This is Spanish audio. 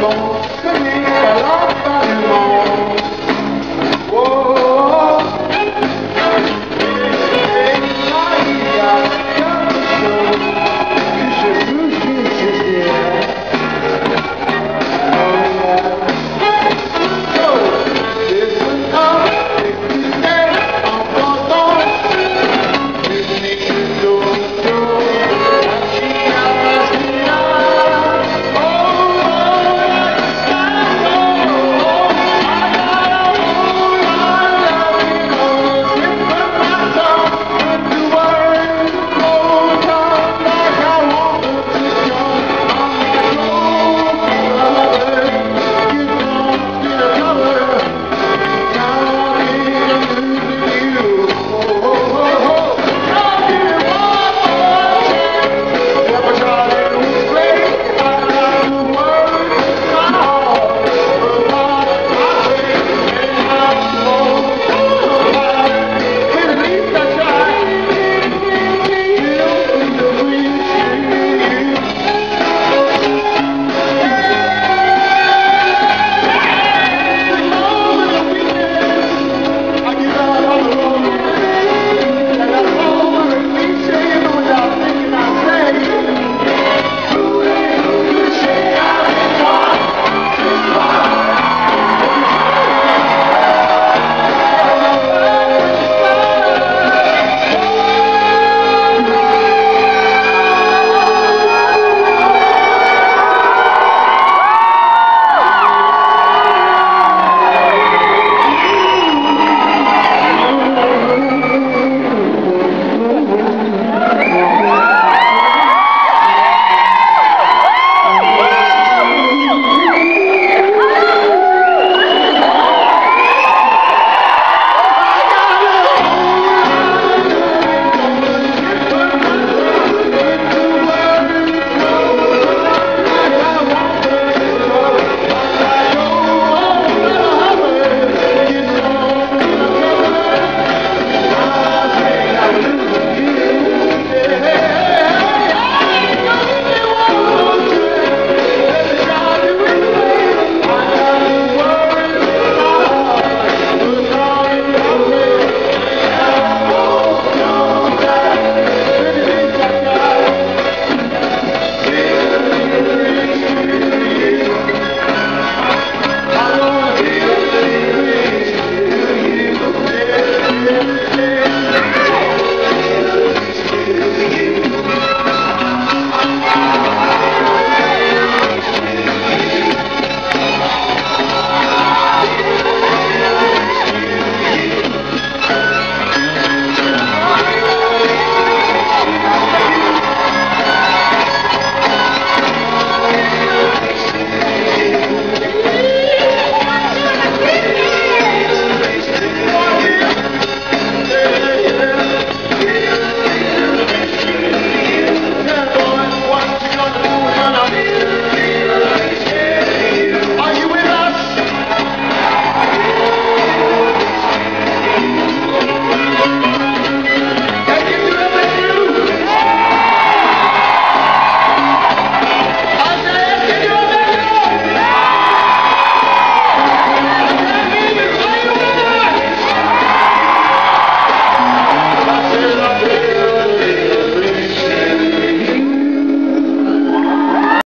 con